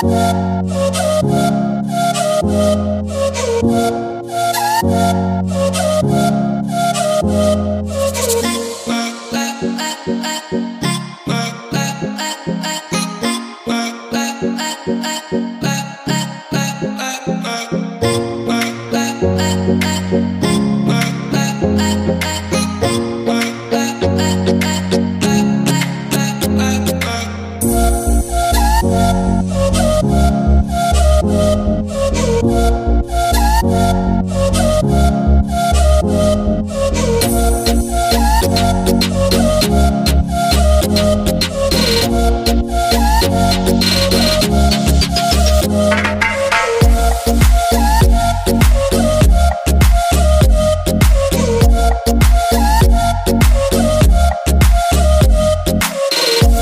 Bye.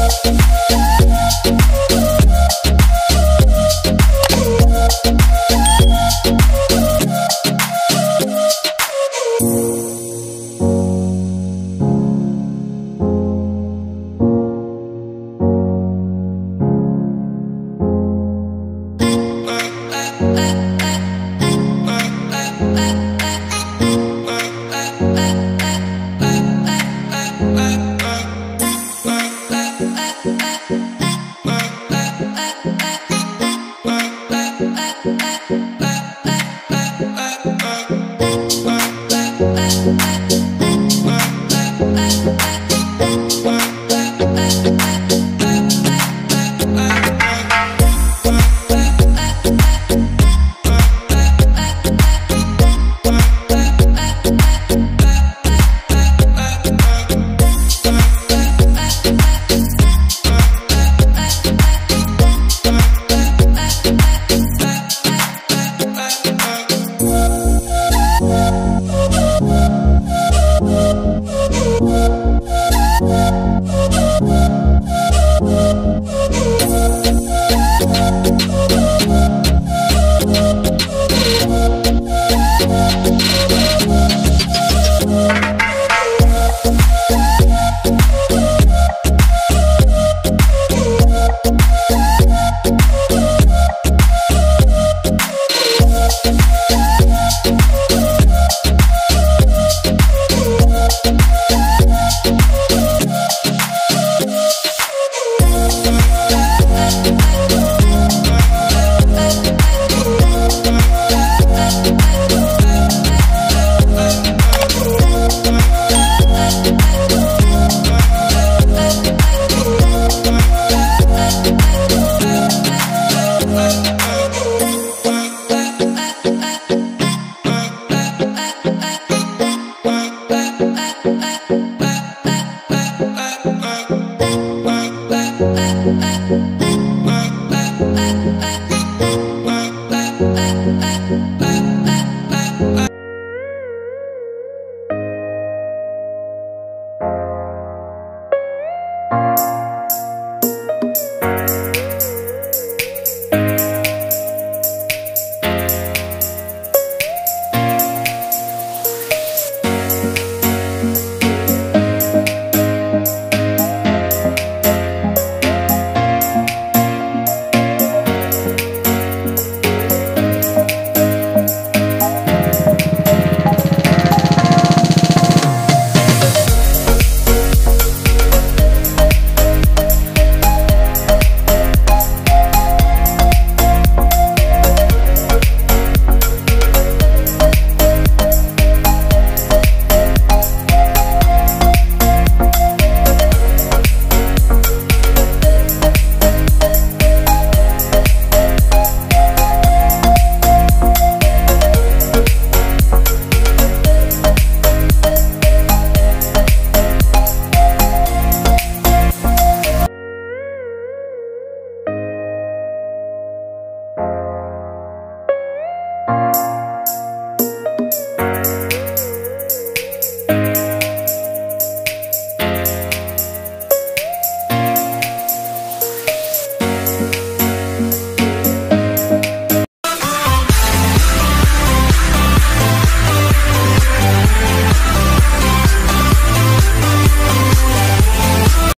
Uh, uh, uh. Bye. Bye. Bye. ah, ah.